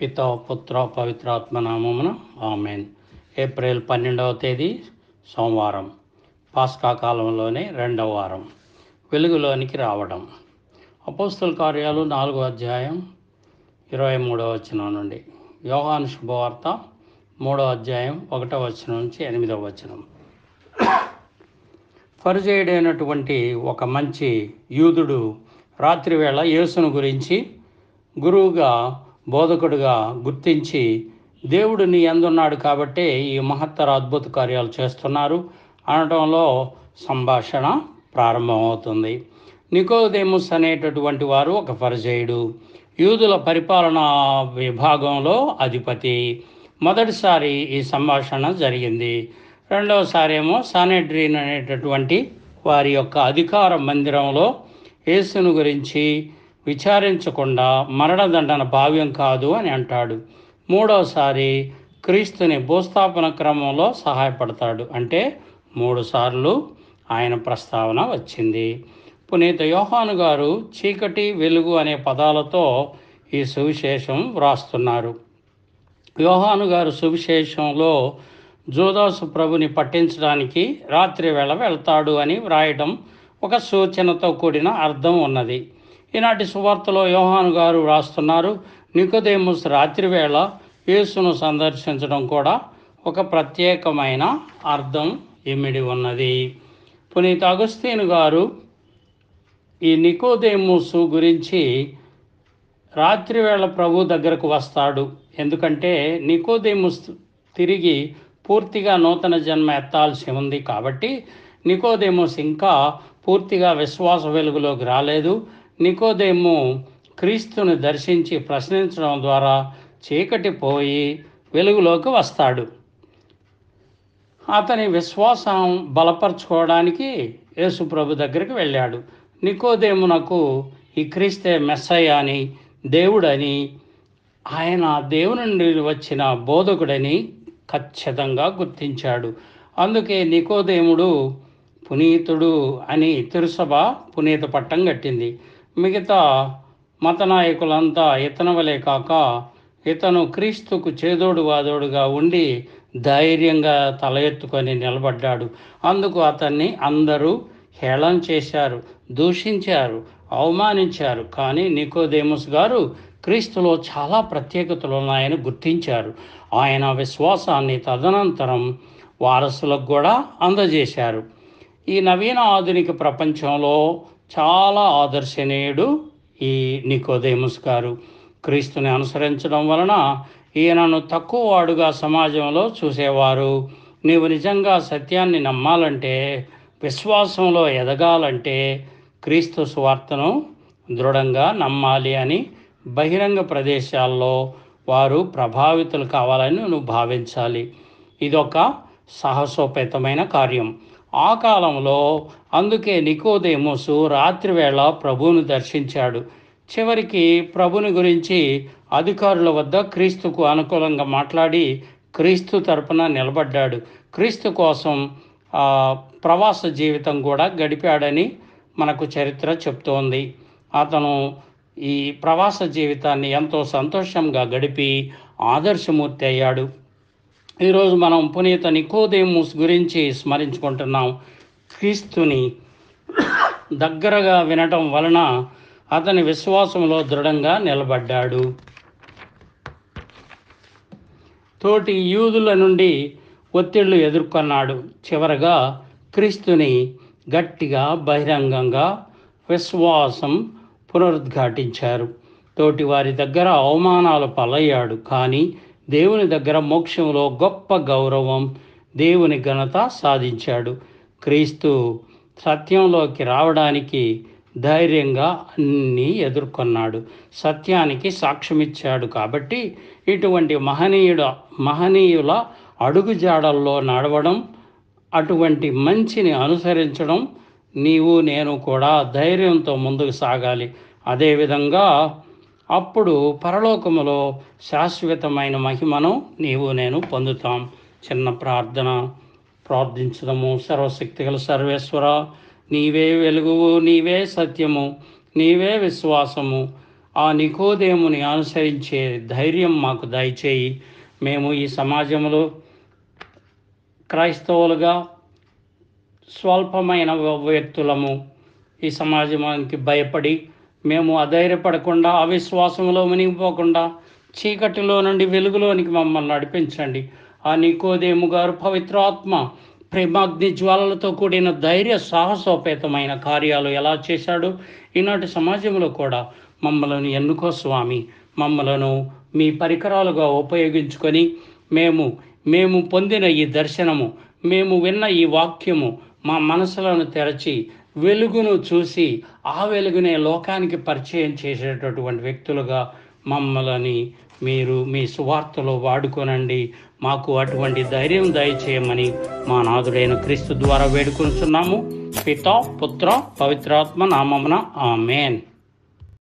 పిత పుత్ర పవిత్రాత్మ నామమున ఆమెన్. ఏప్రిల్ పన్నెండవ తేదీ సోమవారం పాస్కా కాలంలోనే రెండవ వారం వెలుగులోనికి రావడం. అపోస్తుల కార్యాలు నాలుగో అధ్యాయం ఇరవై మూడవ వచనం నుండి. యోహాను శుభవార్త మూడో అధ్యాయం ఒకటో వచనం నుంచి ఎనిమిదవ వచనం. పరిచయుడైనటువంటి ఒక మంచి యూదుడు రాత్రివేళ యేసును గురించి గురువుగా బోధకుడుగా గుర్తించి దేవుడు నీ ఎందున్నాడు కాబట్టే ఈ మహత్తర అద్భుత కార్యాలు చేస్తున్నారు. అనడంలో సంభాషణ ప్రారంభమవుతుంది. నికోదేముస్ అనేటటువంటి వారు ఒక పరిచయుడు. యూదుల పరిపాలనా విభాగంలో అధిపతి. మొదటిసారి ఈ సంభాషణ జరిగింది. రెండవసారి ఏమో సానెడ్రీన్ అనేటటువంటి వారి యొక్క అధికార మందిరంలో యేసును గురించి విచారించకుండా మరణదండన భావ్యం కాదు అని అంటాడు. మూడవసారి క్రీస్తుని భూస్థాపన క్రమంలో సహాయపడతాడు. అంటే మూడుసార్లు ఆయన ప్రస్తావన వచ్చింది. పునీత యోహాను గారు చీకటి వెలుగు అనే పదాలతో ఈ సువిశేషం వ్రాస్తున్నారు. యోహాను గారు సువిశేషంలో జోదాసు ప్రభుని పట్టించడానికి రాత్రి వేళ వెళ్తాడు అని వ్రాయడం ఒక సూచనతో కూడిన అర్థం ఉన్నది. ఈనాటి సువార్తలో యోహాను గారు వ్రాస్తున్నారు నికోదేముస్ రాత్రివేళ యేసును సందర్శించడం కూడా ఒక ప్రత్యేకమైన అర్థం ఇమిడి ఉన్నది. పునీత అగస్తీను గారు ఈ నికోదేముసు గురించి రాత్రివేళ ప్రభు దగ్గరకు వస్తాడు. ఎందుకంటే నికోదేముస్ తిరిగి పూర్తిగా నూతన జన్మ ఎత్తాల్సి ఉంది కాబట్టి నికోదేమోస్ ఇంకా పూర్తిగా విశ్వాస వెలుగులోకి రాలేదు. నికోదేము క్రీస్తుని దర్శించి ప్రశ్నించడం ద్వారా చీకటి పోయి వెలుగులోకి వస్తాడు. అతని విశ్వాసం బలపరచుకోవడానికి యేసుప్రభు దగ్గరికి వెళ్ళాడు. నికోదేమునకు ఈ క్రీస్తే మెస్సయ్య అని దేవుడని ఆయన దేవుని నుండి వచ్చిన బోధకుడని ఖచ్చితంగా గుర్తించాడు. అందుకే నికోదేముడు పునీతుడు అని తిరుసభ పునీత పట్టం కట్టింది. మిగతా మత నాయకులంతా ఇతను కాక ఇతను క్రీస్తుకు చేదోడు వాదోడుగా ఉండి ధైర్యంగా తల ఎత్తుకొని నిలబడ్డాడు. అందుకు అతన్ని అందరూ హేళన చేశారు దూషించారు అవమానించారు. కానీ నికోదేముస్ గారు క్రీస్తులో చాలా ప్రత్యేకతలు ఉన్నాయని గుర్తించారు. ఆయన విశ్వాసాన్ని తదనంతరం వారసులకు కూడా అందజేశారు. ఈ నవీన ఆధునిక ప్రపంచంలో చాలా ఆదర్శనీయుడు ఈ నికోదేముస్ గారు. క్రీస్తుని అనుసరించడం వలన ఈయనను తక్కువ వాడుగా సమాజంలో చూసేవారు. నీవు నిజంగా సత్యాన్ని నమ్మాలంటే విశ్వాసంలో ఎదగాలంటే క్రీస్తు స్వార్థను దృఢంగా నమ్మాలి అని బహిరంగ ప్రదేశాల్లో వారు ప్రభావితులు కావాలని నువ్వు భావించాలి. ఇదొక సాహసోపేతమైన కార్యం. ఆ కాలంలో అందుకే నికోదేమోసు రాత్రివేళ ప్రభువును దర్శించాడు. చివరికి ప్రభుని గురించి అధికారుల వద్ద క్రీస్తుకు అనుకూలంగా మాట్లాడి క్రీస్తు తరపున నిలబడ్డాడు. క్రీస్తు కోసం ప్రవాస జీవితం కూడా గడిపాడని మనకు చరిత్ర చెప్తోంది. అతను ఈ ప్రవాస జీవితాన్ని ఎంతో సంతోషంగా గడిపి ఆదర్శమూర్తి అయ్యాడు. ఈరోజు మనం పునీత నికోదేముస్ గురించి స్మరించుకుంటున్నాం. క్రీస్తుని దగ్గరగా వినటం వలన అతని విశ్వాసంలో దృఢంగా నిలబడ్డాడు. తోటి యూదుల నుండి ఒత్తిళ్ళు ఎదుర్కొన్నాడు. చివరగా క్రీస్తుని గట్టిగా బహిరంగంగా విశ్వాసం పునరుద్ఘాటించారు. తోటి వారి దగ్గర అవమానాలు పాలయ్యాడు. కానీ దేవుని దగ్గర మోక్షంలో గొప్ప గౌరవం దేవుని ఘనత సాధించాడు. క్రీస్తు సత్యంలోకి రావడానికి ధైర్యంగా అన్నీ ఎదుర్కొన్నాడు. సత్యానికి సాక్ష్యమిచ్చాడు కాబట్టి ఇటువంటి మహనీయుడు మహనీయుల అడుగుజాడల్లో నడవడం అటువంటి మంచిని అనుసరించడం నీవు నేను కూడా ధైర్యంతో ముందుకు సాగాలి. అదేవిధంగా అప్పుడు పరలోకములో శాశ్వతమైన మహిమను నీవు నేను పొందుతాం. చిన్న ప్రార్థన. ప్రార్థించడము సర్వశక్తిగల సర్వేశ్వర నీవే వెలుగువు నీవే సత్యము నీవే విశ్వాసము. ఆ నికోదేముని అనుసరించే ధైర్యం మాకు దయచేయి. మేము ఈ సమాజంలో క్రైస్తవులుగా స్వల్పమైన వ్యక్తులము. ఈ సమాజానికి భయపడి మేము అధైర్యపడకుండా అవిశ్వాసంలో మునిగిపోకుండా చీకటిలో నుండి వెలుగులోనికి మమ్మల్ని నడిపించండి. ఆ నికోదేము గారు పవిత్రాత్మ ప్రేమాగ్ని జ్వాలలతో కూడిన ధైర్య సాహసోపేతమైన కార్యాలు ఎలా చేశాడు? ఈనాటి సమాజంలో కూడా మమ్మలను ఎన్నుకో స్వామి. మమ్మలను మీ పరికరాలుగా ఉపయోగించుకొని మేము మేము పొందిన ఈ దర్శనము మేము విన్న ఈ వాక్యము మా మనసులను తెరచి వెలుగును చూసి ఆ వెలుగునే లోకానికి పరిచయం చేసేటటువంటి వ్యక్తులుగా మమ్మల్ని మీరు మీ సువార్తలో వాడుకోనండి. మాకు అటువంటి ధైర్యం దయచేయమని మా నాథుడైన క్రీస్తు ద్వారా వేడుకొనుచున్నాము. పిత పుత్ర పవిత్రాత్మ నామమున ఆమెన్.